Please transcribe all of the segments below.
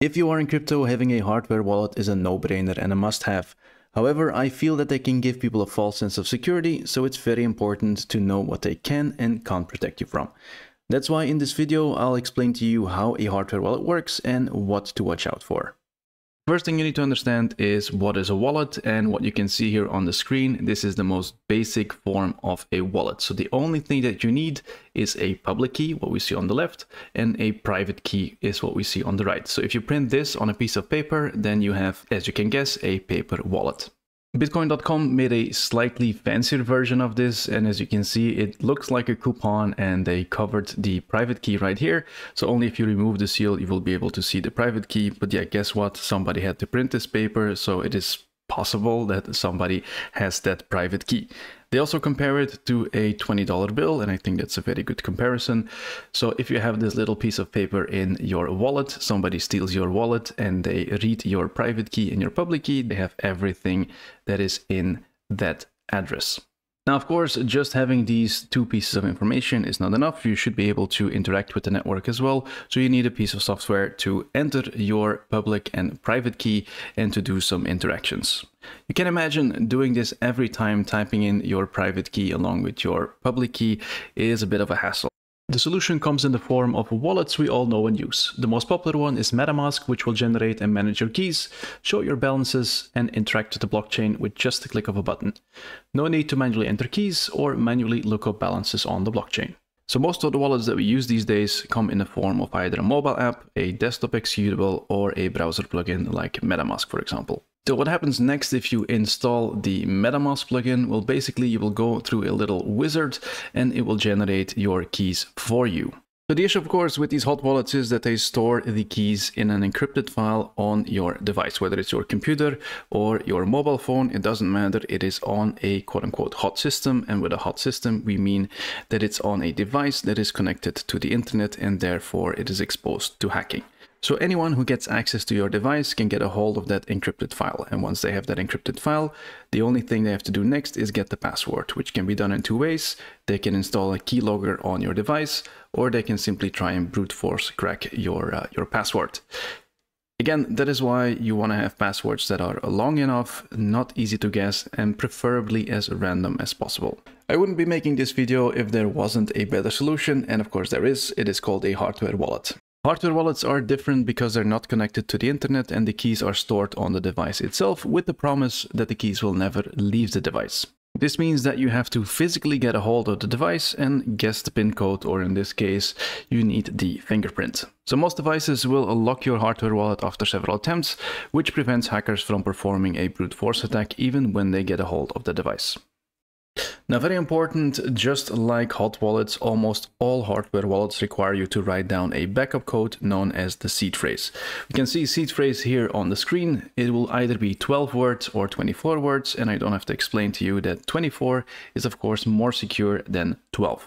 If you are in crypto, having a hardware wallet is a no-brainer and a must-have. However, I feel that they can give people a false sense of security, so it's very important to know what they can and can't protect you from. That's why in this video, I'll explain to you how a hardware wallet works and what to watch out for. First thing you need to understand is what is a wallet and what you can see here on the screen. This is the most basic form of a wallet. So the only thing that you need is a public key, what we see on the left, and a private key is what we see on the right. So if you print this on a piece of paper, then you have, as you can guess, a paper wallet. Bitcoin.com made a slightly fancier version of this and as you can see it looks like a coupon and they covered the private key right here. So only if you remove the seal you will be able to see the private key. But yeah guess what? Somebody had to print this paper so it is possible that somebody has that private key. They also compare it to a $20 bill, and I think that's a very good comparison. So if you have this little piece of paper in your wallet, somebody steals your wallet and they read your private key and your public key, they have everything that is in that address. Now, of course, just having these two pieces of information is not enough. You should be able to interact with the network as well. So you need a piece of software to enter your public and private key and to do some interactions. You can imagine doing this every time typing in your private key along with your public key is a bit of a hassle. The solution comes in the form of wallets we all know and use. The most popular one is MetaMask, which will generate and manage your keys, show your balances, and interact with the blockchain with just a click of a button. No need to manually enter keys or manually look up balances on the blockchain. So most of the wallets that we use these days come in the form of either a mobile app, a desktop executable, or a browser plugin like MetaMask, for example. So what happens next if you install the MetaMask plugin? Well, basically you will go through a little wizard and it will generate your keys for you. So the issue, of course, with these hot wallets is that they store the keys in an encrypted file on your device, whether it's your computer or your mobile phone, it doesn't matter. It is on a quote unquote hot system. And with a hot system, we mean that it's on a device that is connected to the internet and therefore it is exposed to hacking. So anyone who gets access to your device can get a hold of that encrypted file. And once they have that encrypted file, the only thing they have to do next is get the password, which can be done in two ways. They can install a keylogger on your device, or they can simply try and brute force crack your, uh, your password. Again, that is why you want to have passwords that are long enough, not easy to guess, and preferably as random as possible. I wouldn't be making this video if there wasn't a better solution, and of course there is. It is called a hardware wallet. Hardware wallets are different because they're not connected to the internet and the keys are stored on the device itself with the promise that the keys will never leave the device. This means that you have to physically get a hold of the device and guess the pin code, or in this case, you need the fingerprint. So most devices will lock your hardware wallet after several attempts, which prevents hackers from performing a brute force attack even when they get a hold of the device. Now, very important, just like hot wallets, almost all hardware wallets require you to write down a backup code known as the seed phrase. You can see seed phrase here on the screen. It will either be 12 words or 24 words, and I don't have to explain to you that 24 is of course more secure than 12.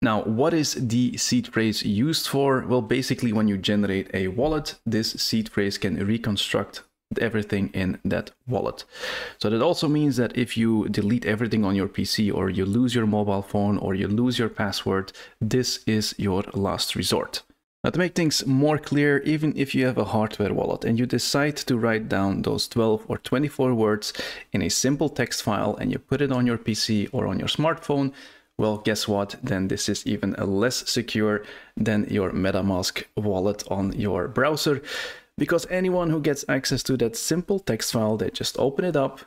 Now, what is the seed phrase used for? Well, basically when you generate a wallet, this seed phrase can reconstruct everything in that wallet. So that also means that if you delete everything on your PC or you lose your mobile phone or you lose your password, this is your last resort. Now to make things more clear, even if you have a hardware wallet and you decide to write down those 12 or 24 words in a simple text file and you put it on your PC or on your smartphone, well, guess what? Then this is even less secure than your MetaMask wallet on your browser because anyone who gets access to that simple text file, they just open it up,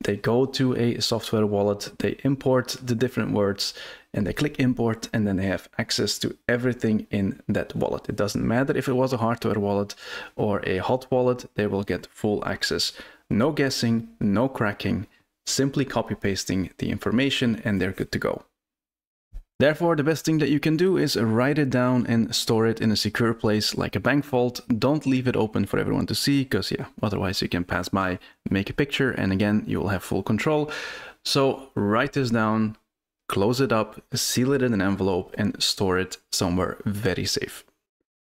they go to a software wallet, they import the different words, and they click import, and then they have access to everything in that wallet. It doesn't matter if it was a hardware wallet or a hot wallet, they will get full access. No guessing, no cracking, simply copy pasting the information, and they're good to go. Therefore, the best thing that you can do is write it down and store it in a secure place like a bank vault. Don't leave it open for everyone to see because yeah, otherwise you can pass by, make a picture and again, you will have full control. So write this down, close it up, seal it in an envelope and store it somewhere very safe.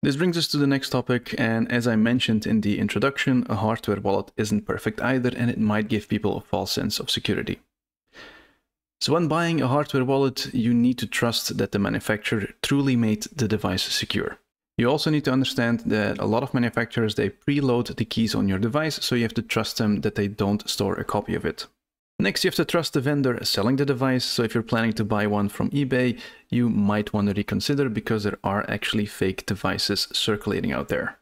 This brings us to the next topic, and as I mentioned in the introduction, a hardware wallet isn't perfect either, and it might give people a false sense of security. So when buying a hardware wallet, you need to trust that the manufacturer truly made the device secure. You also need to understand that a lot of manufacturers, they preload the keys on your device, so you have to trust them that they don't store a copy of it. Next, you have to trust the vendor selling the device. So if you're planning to buy one from eBay, you might want to reconsider because there are actually fake devices circulating out there.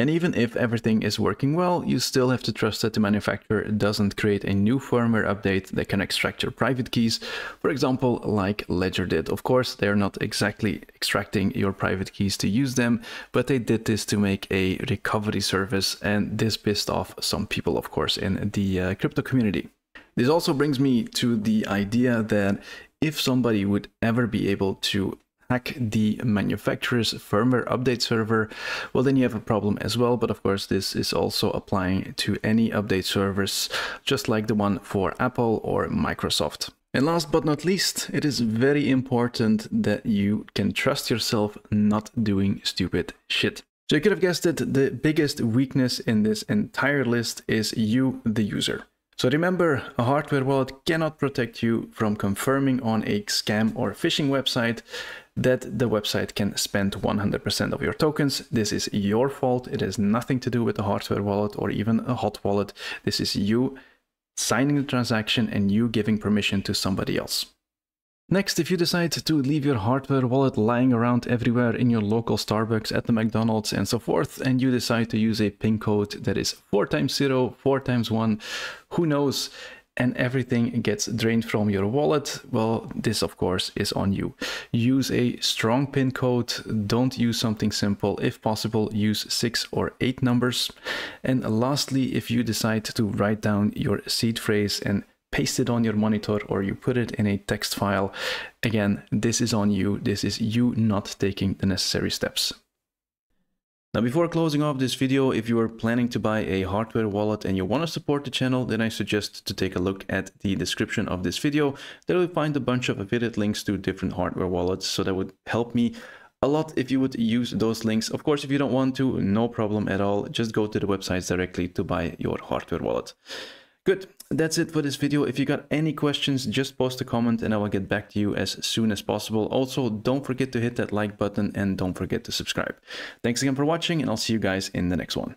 And even if everything is working well, you still have to trust that the manufacturer doesn't create a new firmware update that can extract your private keys, for example, like Ledger did. Of course, they're not exactly extracting your private keys to use them, but they did this to make a recovery service, and this pissed off some people, of course, in the uh, crypto community. This also brings me to the idea that if somebody would ever be able to hack the manufacturer's firmware update server, well, then you have a problem as well. But of course, this is also applying to any update servers, just like the one for Apple or Microsoft. And last but not least, it is very important that you can trust yourself not doing stupid shit. So you could have guessed it, the biggest weakness in this entire list is you, the user. So remember, a hardware wallet cannot protect you from confirming on a scam or phishing website that the website can spend 100% of your tokens. This is your fault. It has nothing to do with the hardware wallet or even a hot wallet. This is you signing the transaction and you giving permission to somebody else. Next, if you decide to leave your hardware wallet lying around everywhere in your local Starbucks, at the McDonald's and so forth, and you decide to use a PIN code that is 4 times 0, 4 times 1, who knows, and everything gets drained from your wallet, well, this of course is on you. Use a strong PIN code, don't use something simple. If possible, use six or eight numbers. And lastly, if you decide to write down your seed phrase and paste it on your monitor or you put it in a text file, again, this is on you. This is you not taking the necessary steps. Now before closing off this video, if you are planning to buy a hardware wallet and you want to support the channel, then I suggest to take a look at the description of this video. There you'll find a bunch of affiliate links to different hardware wallets, so that would help me a lot if you would use those links. Of course, if you don't want to, no problem at all. Just go to the websites directly to buy your hardware wallet. Good, that's it for this video. If you got any questions, just post a comment and I will get back to you as soon as possible. Also, don't forget to hit that like button and don't forget to subscribe. Thanks again for watching and I'll see you guys in the next one.